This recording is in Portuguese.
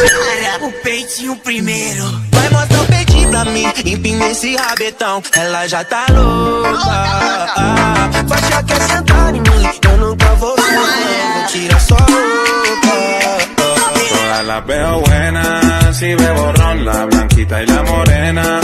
Para o peitinho primeiro. Vai mostrar o peitinho pra mim, empina esse rabetão. Ela já tá louca. Faixa quer sentar em mim, eu nunca vou tirar Tira só roupa. Todas la veo buena, si bebo ron, la blanquita e la morena.